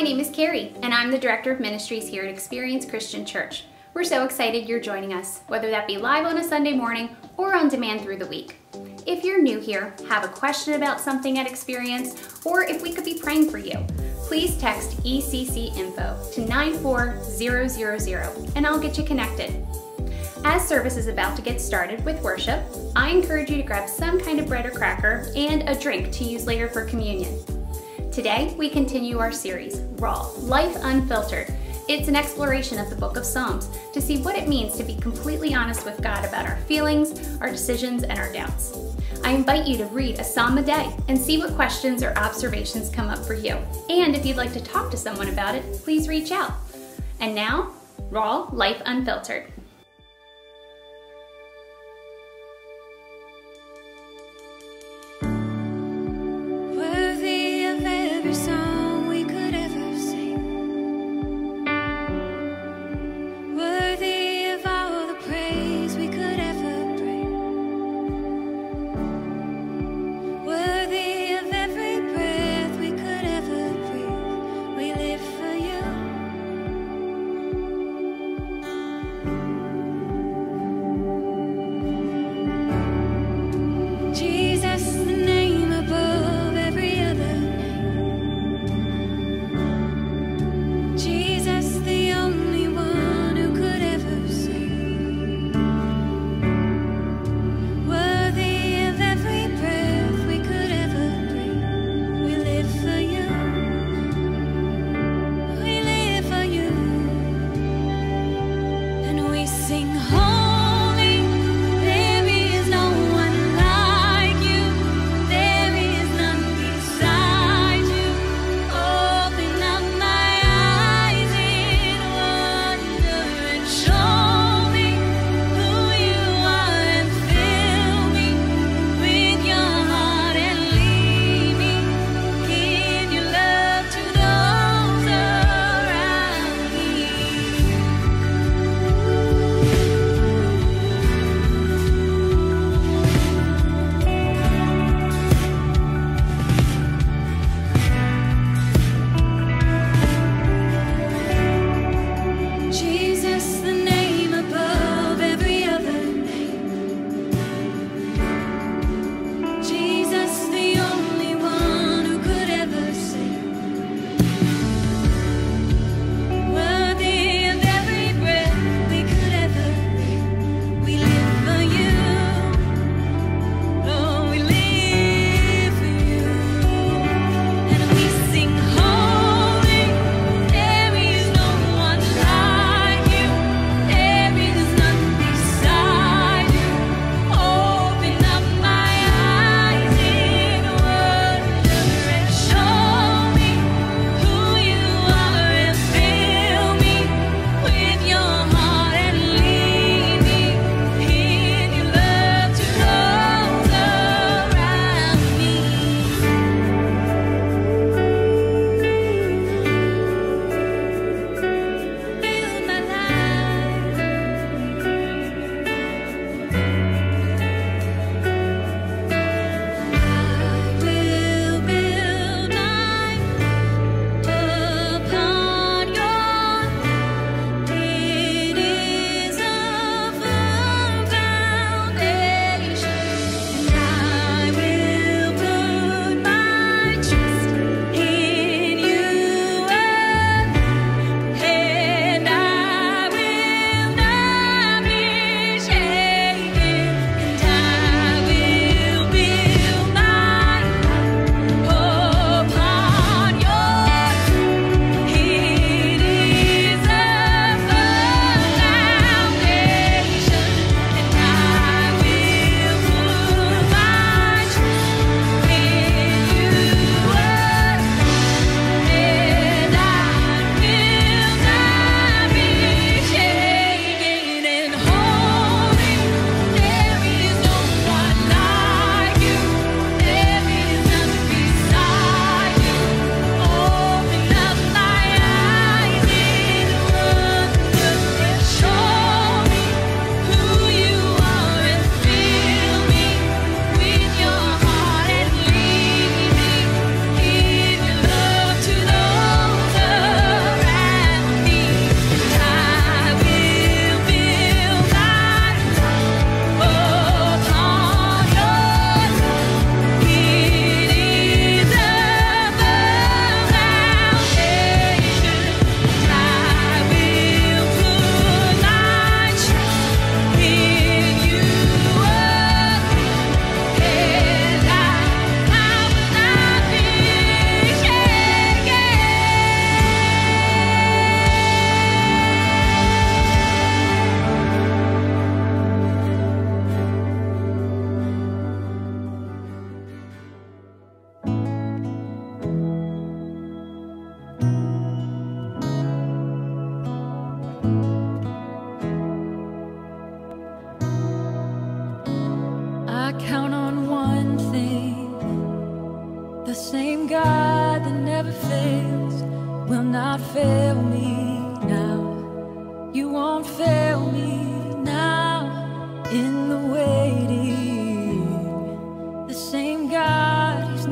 my name is Carrie, and I'm the Director of Ministries here at Experience Christian Church. We're so excited you're joining us, whether that be live on a Sunday morning or on demand through the week. If you're new here, have a question about something at Experience, or if we could be praying for you, please text ECC info to 94000 and I'll get you connected. As service is about to get started with worship, I encourage you to grab some kind of bread or cracker and a drink to use later for communion. Today, we continue our series, Raw Life Unfiltered. It's an exploration of the book of Psalms to see what it means to be completely honest with God about our feelings, our decisions, and our doubts. I invite you to read a psalm a day and see what questions or observations come up for you. And if you'd like to talk to someone about it, please reach out. And now, Raw Life Unfiltered.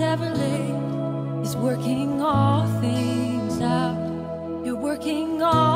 Never late is working all things out. You're working all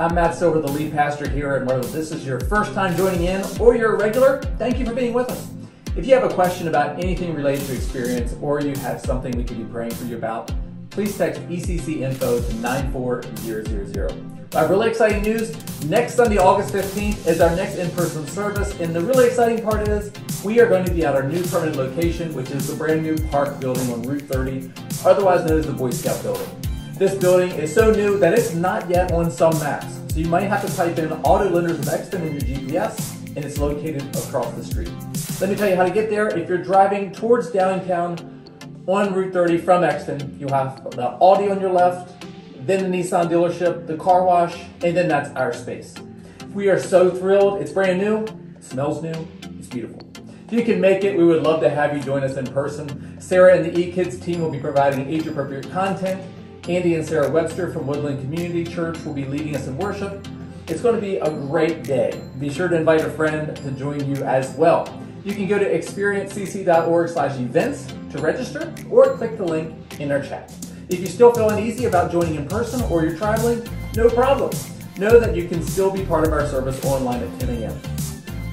I'm Matt Silver, the lead pastor here, and whether this is your first time joining in or you're a regular, thank you for being with us. If you have a question about anything related to Experience or you have something we could be praying for you about, please text ECC info to 94000. I have really exciting news. Next Sunday, August 15th, is our next in person service, and the really exciting part is we are going to be at our new permanent location, which is the brand new park building on Route 30, otherwise known as the Boy Scout building. This building is so new that it's not yet on some maps. So you might have to type in Auto Lenders of Exton in your GPS, and it's located across the street. Let me tell you how to get there. If you're driving towards downtown on Route 30 from Exton, you'll have the Audi on your left, then the Nissan dealership, the car wash, and then that's our space. We are so thrilled. It's brand new, it smells new, it's beautiful. If you can make it, we would love to have you join us in person. Sarah and the eKids team will be providing age appropriate content. Andy and Sarah Webster from Woodland Community Church will be leading us in worship. It's going to be a great day. Be sure to invite a friend to join you as well. You can go to experiencecc.org slash events to register or click the link in our chat. If you still feel uneasy about joining in person or you're traveling, no problem. Know that you can still be part of our service online at 10 a.m.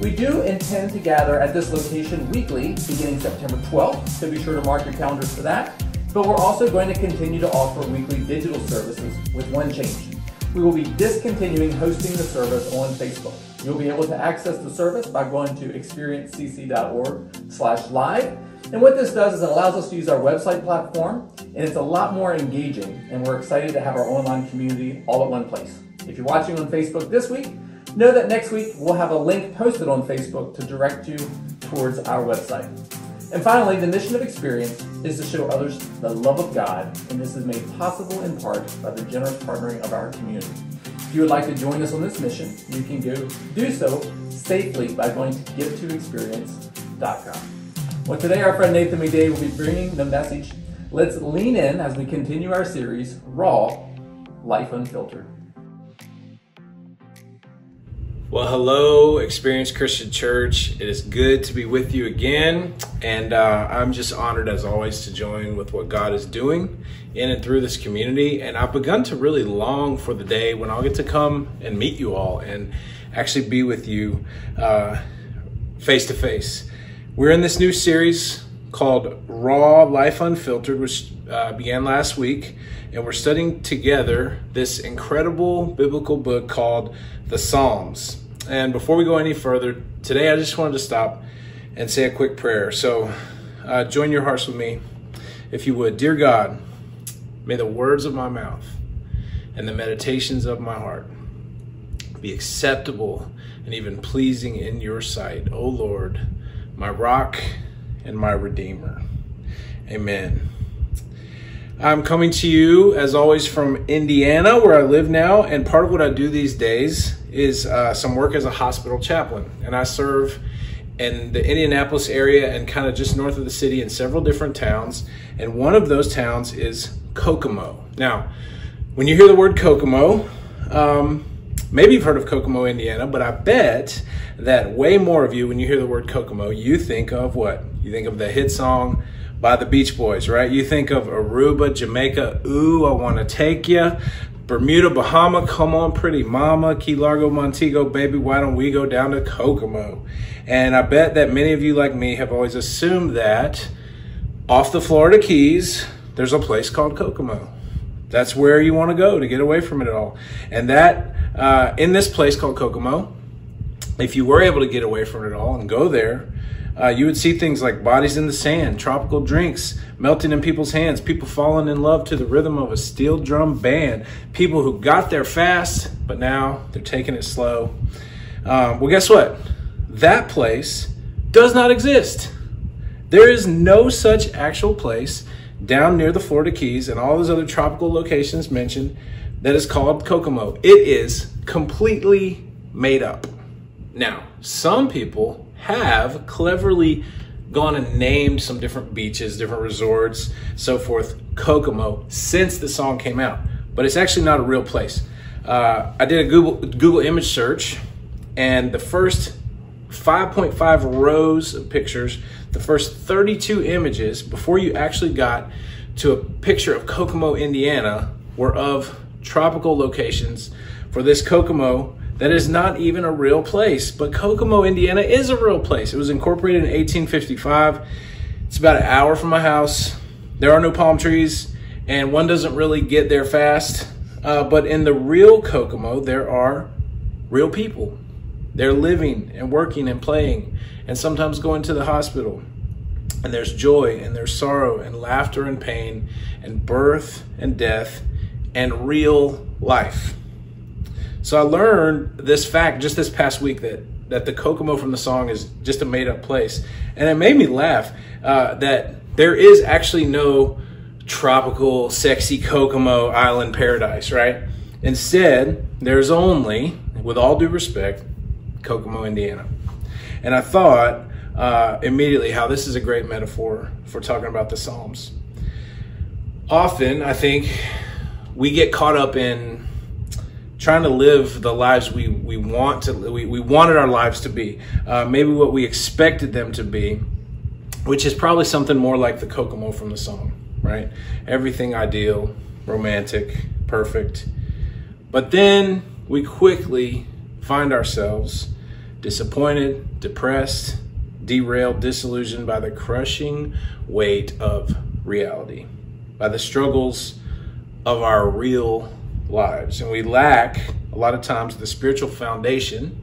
We do intend to gather at this location weekly beginning September 12th, so be sure to mark your calendars for that. But we're also going to continue to offer weekly digital services with one change. We will be discontinuing hosting the service on Facebook. You'll be able to access the service by going to experiencecc.org slash live. And what this does is it allows us to use our website platform, and it's a lot more engaging, and we're excited to have our online community all at one place. If you're watching on Facebook this week, know that next week we'll have a link posted on Facebook to direct you towards our website. And finally, the mission of Experience is to show others the love of God, and this is made possible in part by the generous partnering of our community. If you would like to join us on this mission, you can go do so safely by going to givetoexperience.com. Well, today our friend Nathan McDade will be bringing the message. Let's lean in as we continue our series, Raw, Life Unfiltered. Well, hello, Experience Christian Church. It is good to be with you again. And uh, I'm just honored, as always, to join with what God is doing in and through this community. And I've begun to really long for the day when I'll get to come and meet you all and actually be with you face to face. We're in this new series called Raw Life Unfiltered, which uh, began last week. And we're studying together this incredible biblical book called the Psalms. And before we go any further, today I just wanted to stop and say a quick prayer. So uh, join your hearts with me, if you would. Dear God, may the words of my mouth and the meditations of my heart be acceptable and even pleasing in your sight, O Lord, my rock and my redeemer. Amen. I'm coming to you, as always, from Indiana, where I live now. And part of what I do these days is uh, some work as a hospital chaplain. And I serve in the Indianapolis area and kind of just north of the city in several different towns. And one of those towns is Kokomo. Now, when you hear the word Kokomo, um, maybe you've heard of Kokomo, Indiana, but I bet that way more of you, when you hear the word Kokomo, you think of what? You think of the hit song by the Beach Boys, right? You think of Aruba, Jamaica, ooh, I want to take you. Bermuda, Bahama, come on, pretty mama. Key Largo, Montego, baby, why don't we go down to Kokomo? And I bet that many of you, like me, have always assumed that off the Florida Keys, there's a place called Kokomo. That's where you want to go to get away from it all. And that, uh, in this place called Kokomo, if you were able to get away from it all and go there, uh, you would see things like bodies in the sand, tropical drinks melting in people's hands, people falling in love to the rhythm of a steel drum band, people who got there fast, but now they're taking it slow. Um, well, guess what? That place does not exist. There is no such actual place down near the Florida Keys and all those other tropical locations mentioned that is called Kokomo. It is completely made up. Now, some people have cleverly gone and named some different beaches, different resorts, so forth, Kokomo, since the song came out. But it's actually not a real place. Uh, I did a Google, Google image search, and the first 5.5 rows of pictures, the first 32 images before you actually got to a picture of Kokomo, Indiana, were of tropical locations for this Kokomo that is not even a real place. But Kokomo, Indiana is a real place. It was incorporated in 1855. It's about an hour from my house. There are no palm trees, and one doesn't really get there fast. Uh, but in the real Kokomo, there are real people. They're living and working and playing, and sometimes going to the hospital. And there's joy, and there's sorrow, and laughter, and pain, and birth, and death, and real life. So I learned this fact just this past week that that the Kokomo from the song is just a made up place, and it made me laugh uh, that there is actually no tropical, sexy Kokomo island paradise, right? Instead, there's only, with all due respect, Kokomo, Indiana. And I thought uh, immediately how this is a great metaphor for talking about the Psalms. Often, I think we get caught up in trying to live the lives we, we want to we, we wanted our lives to be uh, maybe what we expected them to be which is probably something more like the kokomo from the song right? Everything ideal romantic perfect. But then we quickly find ourselves disappointed depressed derailed disillusioned by the crushing weight of reality by the struggles of our real lives. And we lack, a lot of times, the spiritual foundation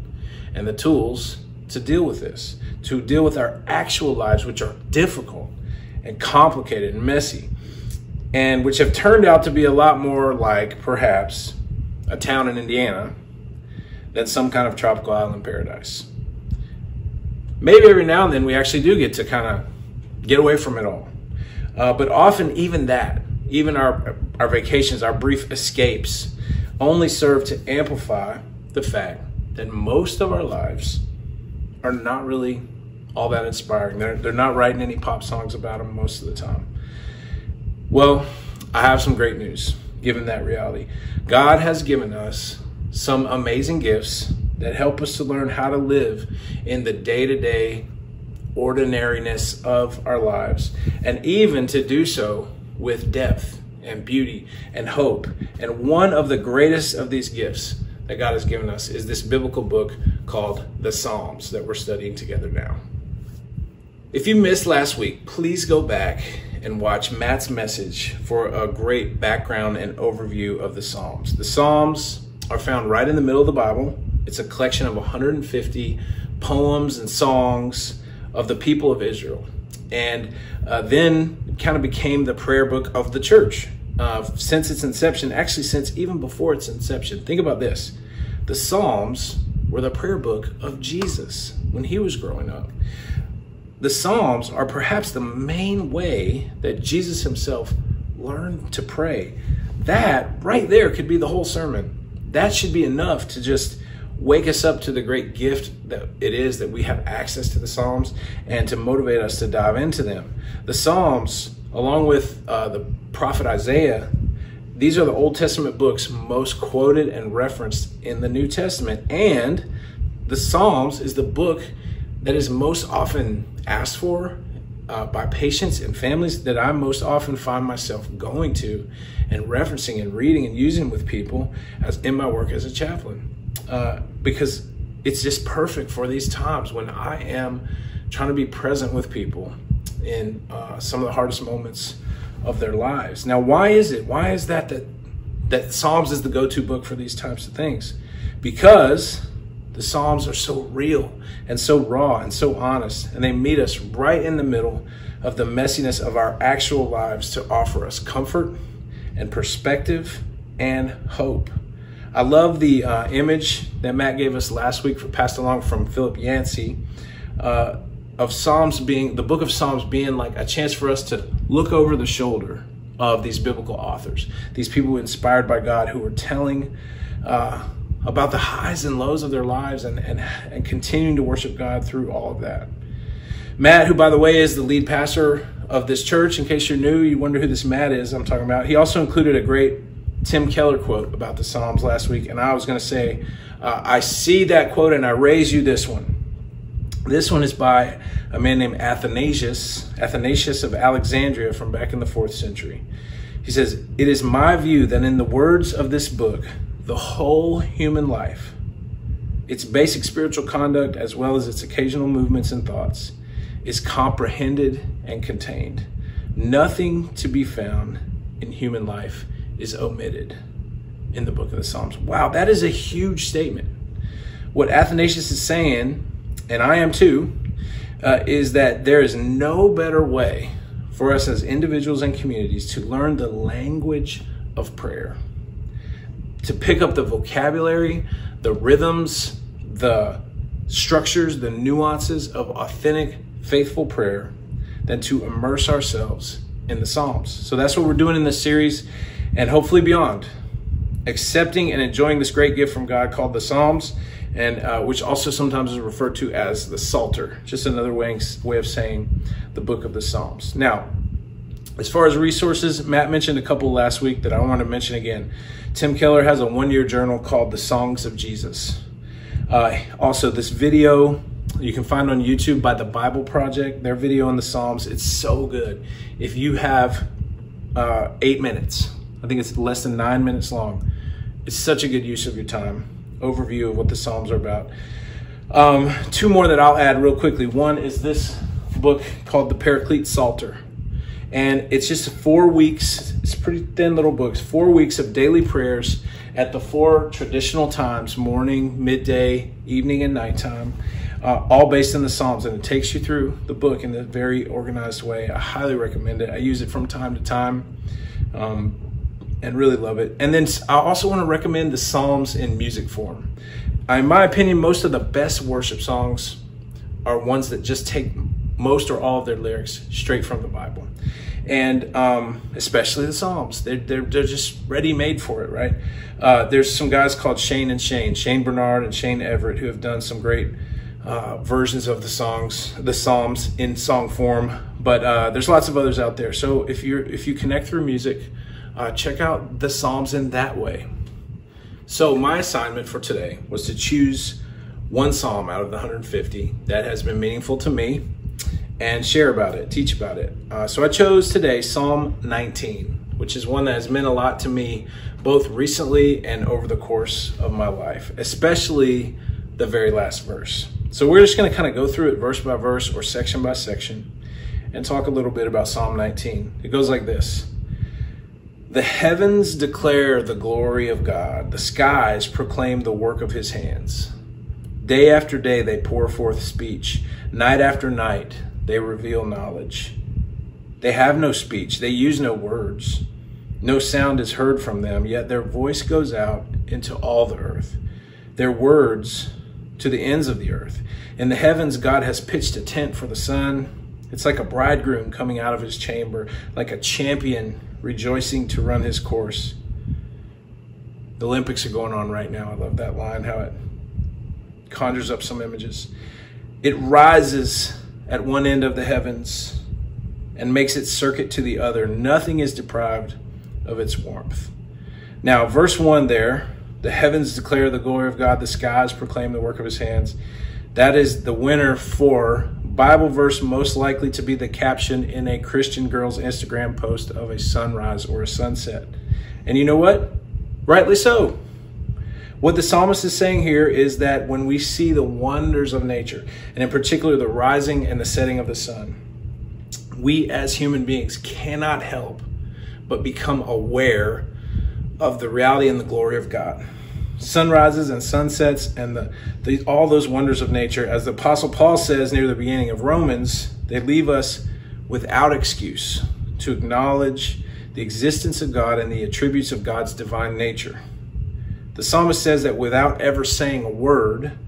and the tools to deal with this, to deal with our actual lives, which are difficult and complicated and messy, and which have turned out to be a lot more like perhaps a town in Indiana than some kind of tropical island paradise. Maybe every now and then we actually do get to kind of get away from it all. Uh, but often, even that, even our, our vacations, our brief escapes, only serve to amplify the fact that most of our lives are not really all that inspiring. They're, they're not writing any pop songs about them most of the time. Well, I have some great news given that reality. God has given us some amazing gifts that help us to learn how to live in the day to day ordinariness of our lives, and even to do so with depth and beauty and hope. And one of the greatest of these gifts that God has given us is this biblical book called the Psalms that we're studying together now. If you missed last week, please go back and watch Matt's message for a great background and overview of the Psalms. The Psalms are found right in the middle of the Bible. It's a collection of 150 poems and songs of the people of Israel. And uh, then it kind of became the prayer book of the church uh, since its inception, actually, since even before its inception. Think about this the Psalms were the prayer book of Jesus when he was growing up. The Psalms are perhaps the main way that Jesus himself learned to pray. That right there could be the whole sermon. That should be enough to just wake us up to the great gift that it is that we have access to the Psalms and to motivate us to dive into them. The Psalms, along with uh, the prophet Isaiah, these are the Old Testament books most quoted and referenced in the New Testament. And the Psalms is the book that is most often asked for uh, by patients and families that I most often find myself going to and referencing and reading and using with people as in my work as a chaplain. Uh, because it's just perfect for these times when I am trying to be present with people in uh, some of the hardest moments of their lives. Now, why is it? Why is that that that Psalms is the go-to book for these types of things? Because the Psalms are so real and so raw and so honest, and they meet us right in the middle of the messiness of our actual lives to offer us comfort and perspective and hope. I love the uh, image that Matt gave us last week, for, passed along from Philip Yancey, uh, of Psalms being the book of Psalms being like a chance for us to look over the shoulder of these biblical authors, these people inspired by God who were telling uh, about the highs and lows of their lives and, and, and continuing to worship God through all of that. Matt, who by the way is the lead pastor of this church, in case you're new, you wonder who this Matt is I'm talking about. He also included a great Tim Keller quote about the Psalms last week, and I was going to say, uh, I see that quote and I raise you this one. This one is by a man named Athanasius, Athanasius of Alexandria from back in the fourth century. He says, It is my view that in the words of this book, the whole human life, its basic spiritual conduct, as well as its occasional movements and thoughts, is comprehended and contained. Nothing to be found in human life is omitted in the book of the Psalms. Wow, that is a huge statement. What Athanasius is saying, and I am too, uh, is that there is no better way for us as individuals and communities to learn the language of prayer, to pick up the vocabulary, the rhythms, the structures, the nuances of authentic, faithful prayer than to immerse ourselves in the Psalms. So that's what we're doing in this series and hopefully beyond. Accepting and enjoying this great gift from God called the Psalms, and uh, which also sometimes is referred to as the Psalter, just another way, way of saying the book of the Psalms. Now, as far as resources, Matt mentioned a couple last week that I want to mention again. Tim Keller has a one year journal called The Songs of Jesus. Uh, also, this video you can find on YouTube by the Bible Project, their video on the Psalms. It's so good. If you have uh, eight minutes, I think it's less than nine minutes long. It's such a good use of your time. Overview of what the Psalms are about. Um, two more that I'll add real quickly. One is this book called The Paraclete Psalter. And it's just four weeks, it's pretty thin little books, four weeks of daily prayers at the four traditional times morning, midday, evening, and nighttime. Uh, all based in the Psalms, and it takes you through the book in a very organized way. I highly recommend it. I use it from time to time. Um, and really love it. And then I also want to recommend the Psalms in music form. In my opinion, most of the best worship songs are ones that just take most or all of their lyrics straight from the Bible. And um, especially the Psalms, they're, they're, they're just ready made for it, right? Uh, there's some guys called Shane and Shane, Shane Barnard and Shane Everett, who have done some great uh, versions of the songs, the Psalms in song form. But uh, there's lots of others out there. So if you're if you connect through music, uh, check out the Psalms in that way. So, my assignment for today was to choose one psalm out of the 150 that has been meaningful to me and share about it, teach about it. Uh, so, I chose today Psalm 19, which is one that has meant a lot to me both recently and over the course of my life, especially the very last verse. So, we're just going to kind of go through it verse by verse or section by section and talk a little bit about Psalm 19. It goes like this. The heavens declare the glory of God. The skies proclaim the work of his hands. Day after day they pour forth speech. Night after night they reveal knowledge. They have no speech. They use no words. No sound is heard from them, yet their voice goes out into all the earth. Their words to the ends of the earth. In the heavens, God has pitched a tent for the sun. It's like a bridegroom coming out of his chamber, like a champion rejoicing to run his course. The Olympics are going on right now. I love that line, how it conjures up some images. It rises at one end of the heavens and makes its circuit to the other. Nothing is deprived of its warmth. Now, verse 1 there the heavens declare the glory of God, the skies proclaim the work of his hands. That is the winner for Bible verse most likely to be the caption in a Christian girl's Instagram post of a sunrise or a sunset. And you know what? Rightly so. What the psalmist is saying here is that when we see the wonders of nature, and in particular the rising and the setting of the sun, we as human beings cannot help but become aware of the reality and the glory of God sunrises and sunsets and the, the, all those wonders of nature. As the Apostle Paul says near the beginning of Romans, they leave us without excuse to acknowledge the existence of God and the attributes of God's divine nature. The psalmist says that without ever saying a word,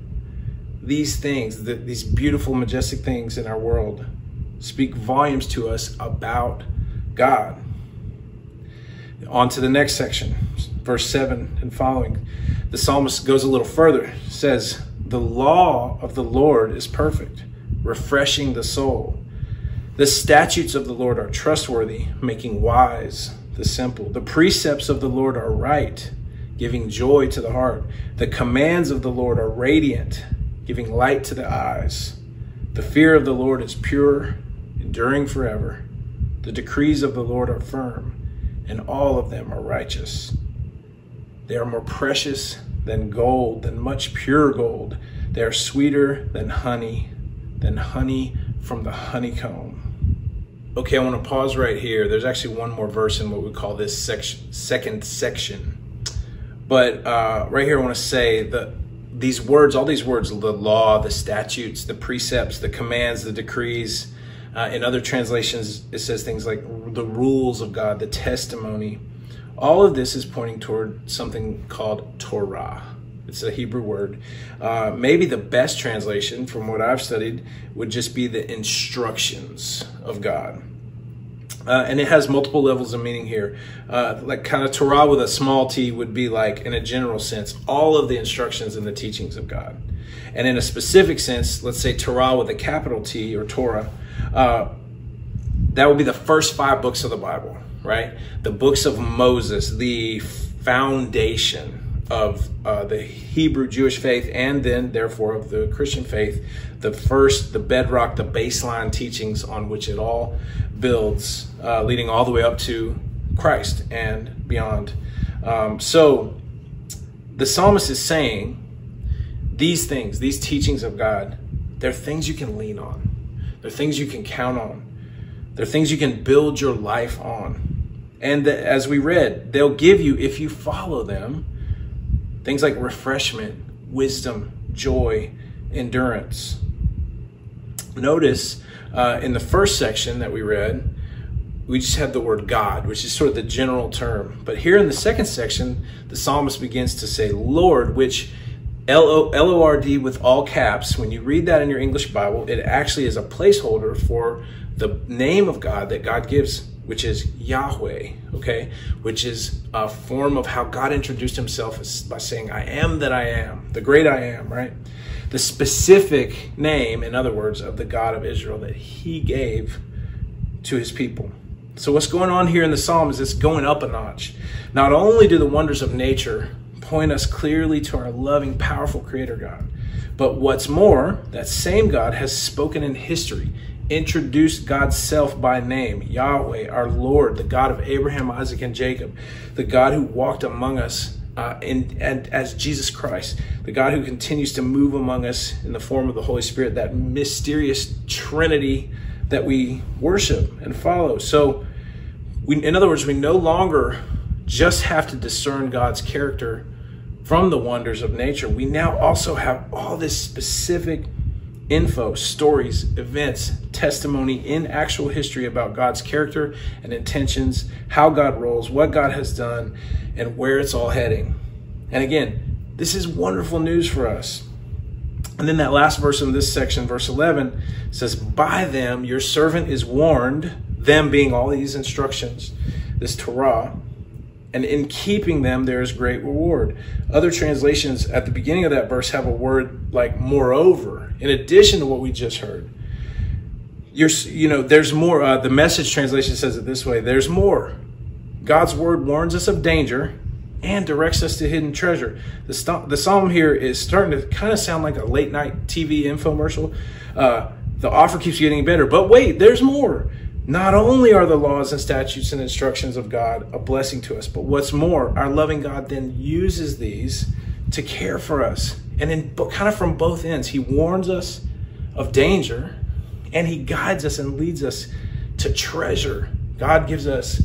these things, the, these beautiful, majestic things in our world, speak volumes to us about God. On to the next section, verse 7 and following. The psalmist goes a little further, says, The law of the Lord is perfect, refreshing the soul. The statutes of the Lord are trustworthy, making wise the simple. The precepts of the Lord are right, giving joy to the heart. The commands of the Lord are radiant, giving light to the eyes. The fear of the Lord is pure, enduring forever. The decrees of the Lord are firm, and all of them are righteous. They are more precious than gold, than much pure gold. They are sweeter than honey, than honey from the honeycomb. Okay, I want to pause right here. There's actually one more verse in what we call this section, second section. But uh, right here, I want to say that these words, all these words, the law, the statutes, the precepts, the commands, the decrees, uh, in other translations, it says things like the rules of God, the testimony. All of this is pointing toward something called Torah. It's a Hebrew word. Uh, maybe the best translation from what I've studied would just be the instructions of God. Uh, and it has multiple levels of meaning here. Uh, like kind of Torah with a small t would be like, in a general sense, all of the instructions and the teachings of God. And in a specific sense, let's say Torah with a capital T or Torah, uh, that would be the first five books of the Bible right? The books of Moses, the foundation of uh, the Hebrew Jewish faith, and then, therefore, of the Christian faith, the first, the bedrock, the baseline teachings on which it all builds, uh, leading all the way up to Christ and beyond. Um, so, the psalmist is saying these things, these teachings of God, they're things you can lean on, they're things you can count on They're things you can build your life on. And as we read, they'll give you, if you follow them, things like refreshment, wisdom, joy, endurance. Notice uh, in the first section that we read, we just had the word God, which is sort of the general term. But here in the second section, the psalmist begins to say Lord, which L O R D with all caps. When you read that in your English Bible, it actually is a placeholder for the name of God that God gives, which is Yahweh, okay? Which is a form of how God introduced himself by saying, I am that I am, the great I am, right? The specific name, in other words, of the God of Israel that he gave to his people. So, what's going on here in the psalm is it's going up a notch. Not only do the wonders of nature point us clearly to our loving, powerful Creator God, but what's more, that same God has spoken in history, introduced God's self by name, Yahweh, our Lord, the God of Abraham, Isaac, and Jacob, the God who walked among us uh, in, and as Jesus Christ, the God who continues to move among us in the form of the Holy Spirit, that mysterious Trinity that we worship and follow. So, we, in other words, we no longer just have to discern God's character from the wonders of nature. We now also have all this specific info, stories, events, testimony in actual history about God's character and intentions, how God rolls, what God has done, and where it's all heading. And again, this is wonderful news for us. And then that last verse in this section, verse 11, says, By them your servant is warned, them being all these instructions, this Torah, and in keeping them there is great reward. Other translations at the beginning of that verse have a word like moreover, in addition to what we just heard. You're, you know, there's more. Uh, the message translation says it this way there's more. God's word warns us of danger, and directs us to hidden treasure. The, the psalm here is starting to kind of sound like a late night TV infomercial. Uh, the offer keeps getting better, but wait, there's more. Not only are the laws and statutes and instructions of God a blessing to us, but what's more, our loving God then uses these to care for us. And then, kind of from both ends, He warns us of danger and He guides us and leads us to treasure. God gives us,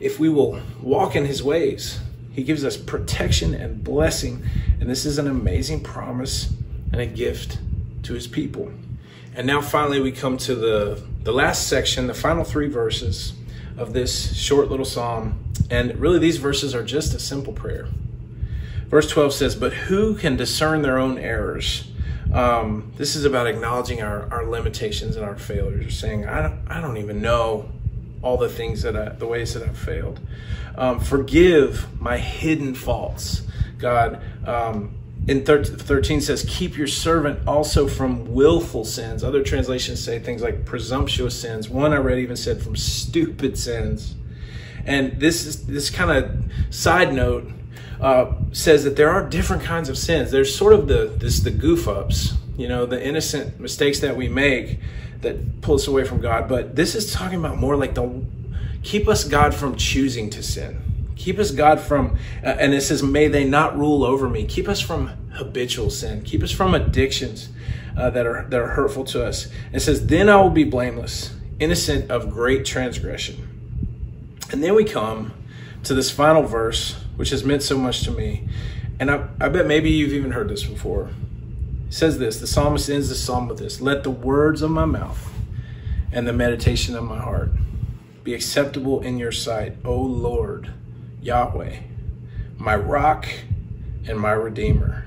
if we will walk in His ways, he gives us protection and blessing. And this is an amazing promise and a gift to his people. And now finally we come to the, the last section, the final three verses of this short little psalm. And really these verses are just a simple prayer. Verse 12 says, But who can discern their own errors? Um, this is about acknowledging our, our limitations and our failures, saying, I don't, I don't even know all the things that I, the ways that I've failed. Um, forgive my hidden faults, God. Um, in 13 says, keep your servant also from willful sins. Other translations say things like presumptuous sins. One I read even said from stupid sins. And this is this kind of side note uh, says that there are different kinds of sins. There's sort of the this the goof ups, you know, the innocent mistakes that we make that pull us away from God. But this is talking about more like the keep us, God, from choosing to sin. Keep us, God, from, uh, and it says, may they not rule over me. Keep us from habitual sin. Keep us from addictions uh, that are that are hurtful to us. It says, then I will be blameless, innocent of great transgression. And then we come to this final verse, which has meant so much to me. And I, I bet maybe you've even heard this before It says this the psalmist ends the psalm with this let the words of my mouth and the meditation of my heart be acceptable in your sight o lord yahweh my rock and my redeemer.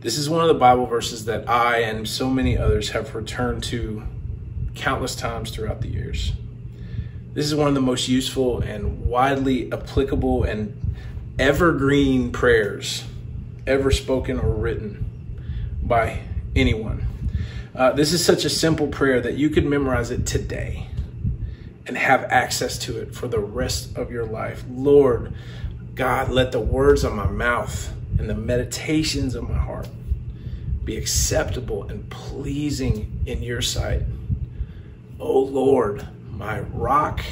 This is one of the bible verses that i and so many others have returned to countless times throughout the years. This is one of the most useful and widely applicable and evergreen prayers ever spoken or written by anyone. Uh, this is such a simple prayer that you could memorize it today and have access to it for the rest of your life. Lord, God, let the words of my mouth and the meditations of my heart be acceptable and pleasing in your sight. O Lord, my rock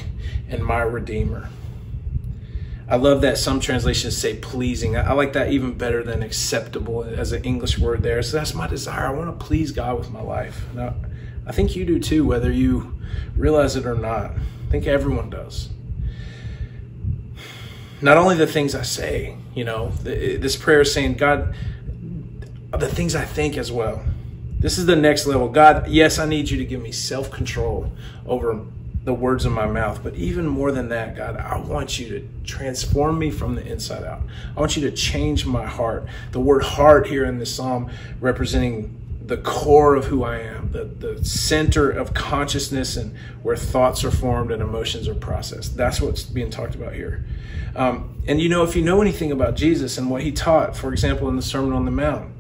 and my redeemer. I love that some translations say pleasing. I, like that even better than acceptable as an English word there. So that's my desire. I want to please God with my life. I, think you do too, whether you realize it or not. I think everyone does. Not only the things I say, you know, this prayer is saying, God, the things I think as well. This is the next level. God, yes, I need you to give me self control over the words of my mouth. But even more than that, God, I want you to transform me from the inside out. I want you to change my heart. The word heart here in this psalm representing the core of who I am, the, the center of consciousness and where thoughts are formed and emotions are processed. That's what's being talked about here. Um, and you know, if you know anything about Jesus and what he taught, for example, in the Sermon on the Mount,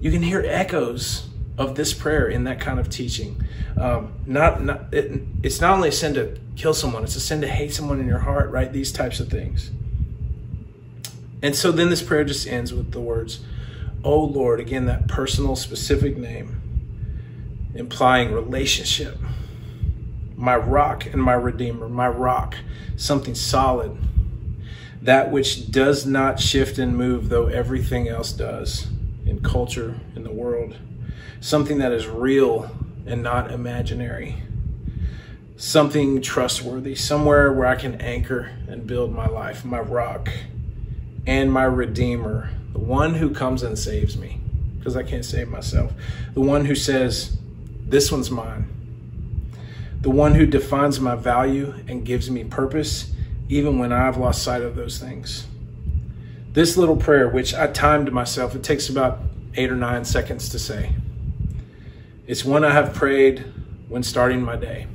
you can hear echoes of this prayer in that kind of teaching. Um, not, not it, it's not only a sin to kill someone; it's a sin to hate someone in your heart. Right? These types of things. And so then this prayer just ends with the words, "Oh Lord," again that personal, specific name, implying relationship. My rock and my redeemer, my rock, something solid, that which does not shift and move, though everything else does in culture, in the world. Something that is real and not imaginary, something trustworthy, somewhere where I can anchor and build my life, my rock, and my redeemer, the one who comes and saves me, because I can't save myself, the one who says, This one's mine, the one who defines my value and gives me purpose, even when I've lost sight of those things. This little prayer, which I timed myself, it takes about eight or nine seconds to say. It's one I have prayed when starting my day.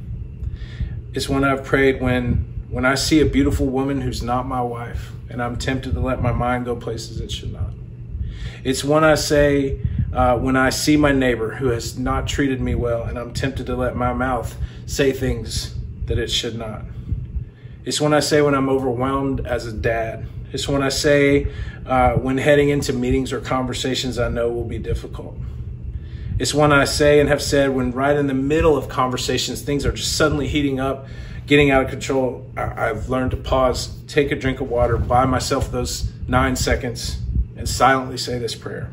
It's one I've prayed when when I see a beautiful woman who's not my wife and I'm tempted to let my mind go places it should not. It's when I say uh, when I see my neighbor who has not treated me well and I'm tempted to let my mouth say things that it should not. It's when I say when I'm overwhelmed as a dad. It's when I say uh, when heading into meetings or conversations I know will be difficult. It's when I say and have said when right in the middle of conversations, things are just suddenly heating up, getting out of control. I've learned to pause, take a drink of water, buy myself those nine seconds, and silently say this prayer.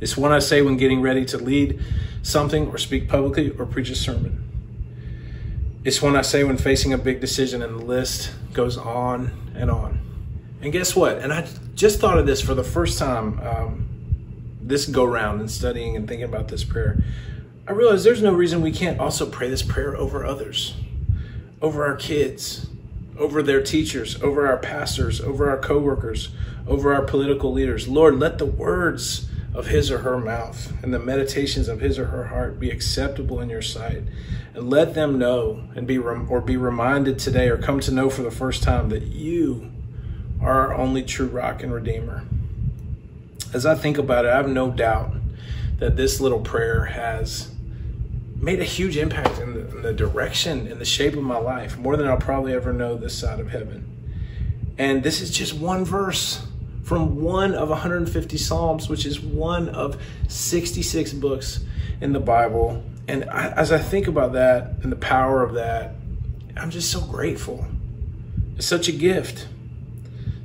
It's one I say when getting ready to lead something or speak publicly or preach a sermon. It's one I say when facing a big decision and the list goes on and on. And guess what? And I just thought of this for the first time um, this go round and studying and thinking about this prayer, I realize there's no reason we can't also pray this prayer over others, over our kids, over their teachers, over our pastors, over our coworkers, over our political leaders. Lord, let the words of his or her mouth and the meditations of his or her heart be acceptable in your sight. And let them know and be or be reminded today or come to know for the first time that you are our only true rock and redeemer as I think about it, I have no doubt that this little prayer has made a huge impact in the, in the direction and the shape of my life, more than I'll probably ever know this side of heaven. And this is just one verse from one of 150 Psalms, which is one of 66 books in the Bible. And I, as I think about that and the power of that, I'm just so grateful. It's such a gift.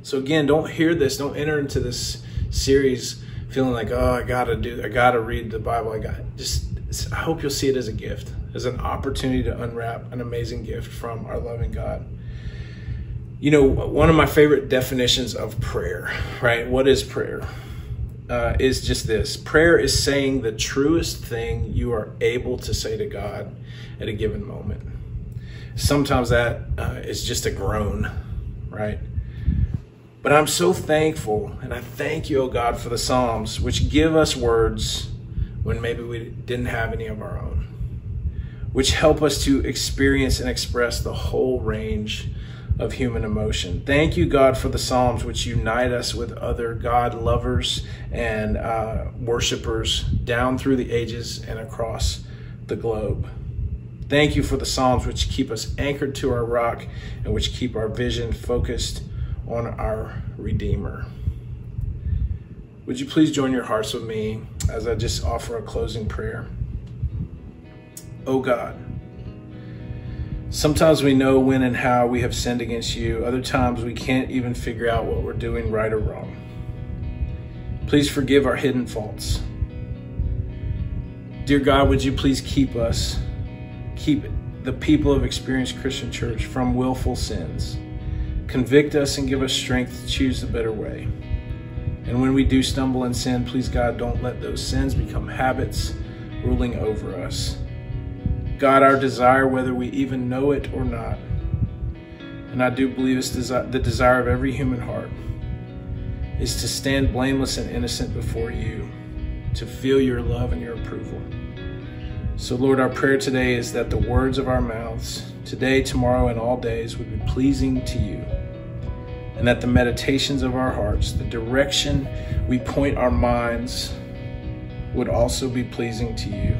So, again, don't hear this, don't enter into this series feeling like, oh, I gotta do, I gotta read the Bible. I got just, I hope you'll see it as a gift, as an opportunity to unwrap an amazing gift from our loving God. You know, one of my favorite definitions of prayer, right? What is prayer? Uh, is just this prayer is saying the truest thing you are able to say to God at a given moment. Sometimes that uh, is just a groan, right? But I'm so thankful, and I thank you, O oh God, for the Psalms, which give us words when maybe we didn't have any of our own, which help us to experience and express the whole range of human emotion. Thank you, God, for the Psalms, which unite us with other God lovers and uh, worshipers down through the ages and across the globe. Thank you for the Psalms, which keep us anchored to our rock and which keep our vision focused on our Redeemer. Would you please join your hearts with me as I just offer a closing prayer? Oh God, sometimes we know when and how we have sinned against you, other times we can't even figure out what we're doing right or wrong. Please forgive our hidden faults. Dear God, would you please keep us, keep the people of Experience Christian Church from willful sins. Convict us and give us strength to choose the better way. And when we do stumble and sin, please God, don't let those sins become habits ruling over us. God, our desire, whether we even know it or not, and I do believe it's the desire of every human heart, is to stand blameless and innocent before you, to feel your love and your approval. So, Lord, our prayer today is that the words of our mouths, today, tomorrow, and all days, would be pleasing to you, and that the meditations of our hearts, the direction we point our minds, would also be pleasing to you.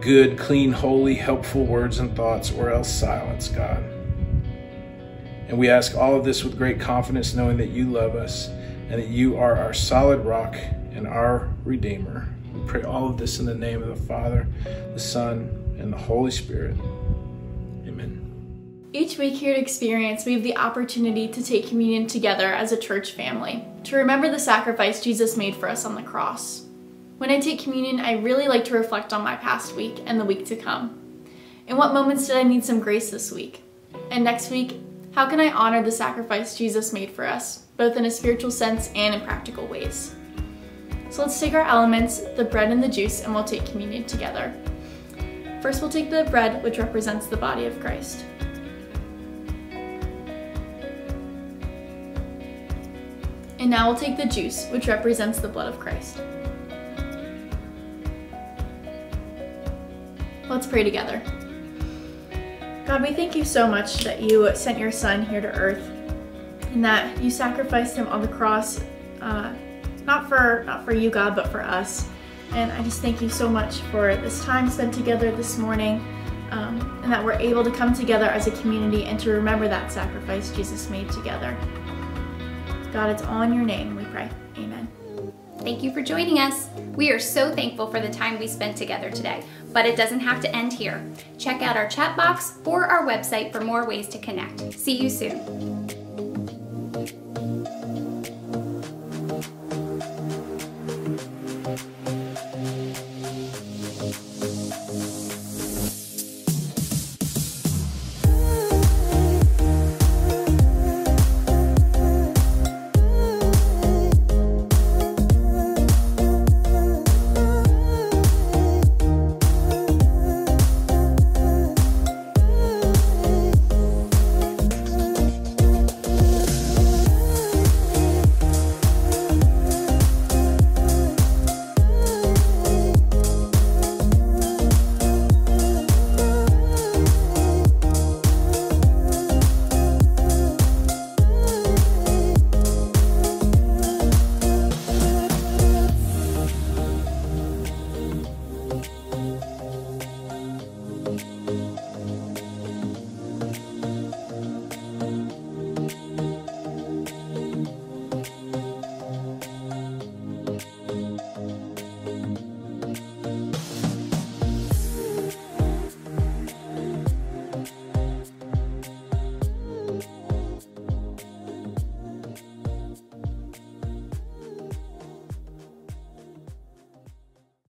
Good, clean, holy, helpful words and thoughts, or else silence, God. And we ask all of this with great confidence, knowing that you love us and that you are our solid rock and our Redeemer. We pray all of this in the name of the Father, the Son, and the Holy Spirit. Each week here at Experience, we have the opportunity to take communion together as a church family, to remember the sacrifice Jesus made for us on the cross. When I take communion, I really like to reflect on my past week and the week to come. In what moments did I need some grace this week? And next week, how can I honor the sacrifice Jesus made for us, both in a spiritual sense and in practical ways? So let's take our elements, the bread and the juice, and we'll take communion together. First, we'll take the bread, which represents the body of Christ. And now we'll take the juice, which represents the blood of Christ. Let's pray together. God, we thank you so much that you sent your son here to earth and that you sacrificed him on the cross, uh, not for not for you, God, but for us. And I just thank you so much for this time spent together this morning, um, and that we're able to come together as a community and to remember that sacrifice Jesus made together. God, it's all in your name we pray. Amen. Thank you for joining us. We are so thankful for the time we spent together today, but it doesn't have to end here. Check out our chat box or our website for more ways to connect. See you soon.